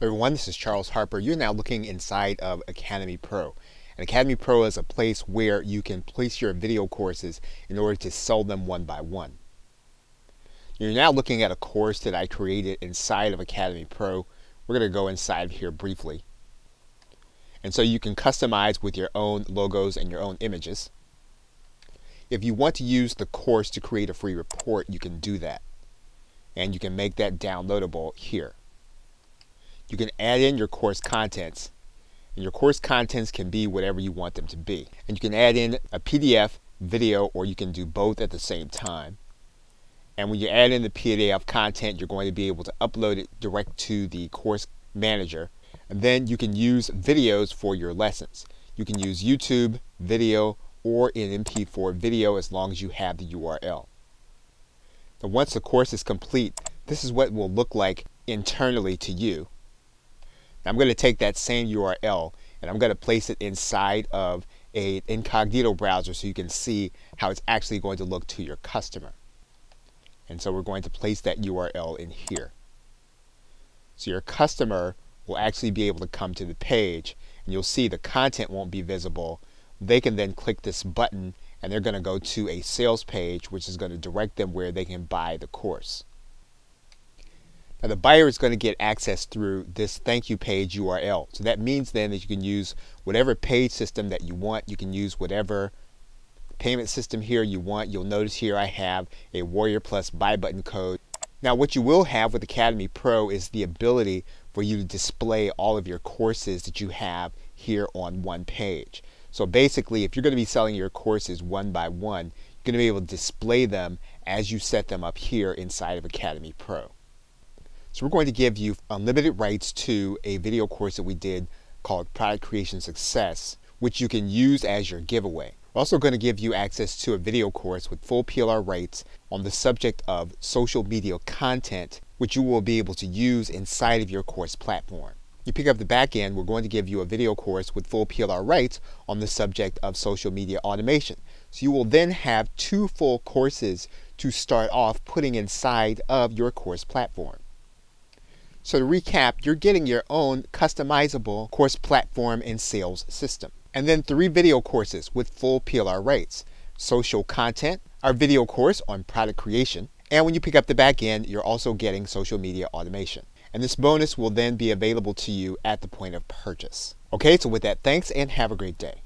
everyone, this is Charles Harper. You're now looking inside of Academy Pro. And Academy Pro is a place where you can place your video courses in order to sell them one by one. You're now looking at a course that I created inside of Academy Pro. We're going to go inside here briefly. And so you can customize with your own logos and your own images. If you want to use the course to create a free report, you can do that. And you can make that downloadable here you can add in your course contents. And your course contents can be whatever you want them to be. And you can add in a PDF, video, or you can do both at the same time. And when you add in the PDF content, you're going to be able to upload it direct to the course manager. And then you can use videos for your lessons. You can use YouTube, video, or an MP4 video as long as you have the URL. Now once the course is complete, this is what it will look like internally to you. I'm going to take that same URL and I'm going to place it inside of a incognito browser so you can see how it's actually going to look to your customer. And so we're going to place that URL in here. So your customer will actually be able to come to the page and you'll see the content won't be visible. They can then click this button and they're going to go to a sales page which is going to direct them where they can buy the course. Now the buyer is going to get access through this thank you page URL. So that means then that you can use whatever page system that you want. You can use whatever payment system here you want. You'll notice here I have a Warrior Plus buy button code. Now what you will have with Academy Pro is the ability for you to display all of your courses that you have here on one page. So basically if you're going to be selling your courses one by one, you're going to be able to display them as you set them up here inside of Academy Pro. So we're going to give you unlimited rights to a video course that we did called Product Creation Success, which you can use as your giveaway. We're also going to give you access to a video course with full PLR rights on the subject of social media content, which you will be able to use inside of your course platform. You pick up the back end, we're going to give you a video course with full PLR rights on the subject of social media automation. So you will then have two full courses to start off putting inside of your course platform. So to recap, you're getting your own customizable course platform and sales system. And then three video courses with full PLR rates. Social content, our video course on product creation, and when you pick up the back end, you're also getting social media automation. And this bonus will then be available to you at the point of purchase. Okay, so with that, thanks and have a great day.